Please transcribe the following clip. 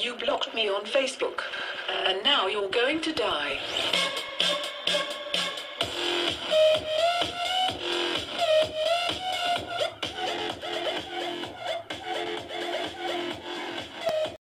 You blocked me on Facebook, and now you're going to die.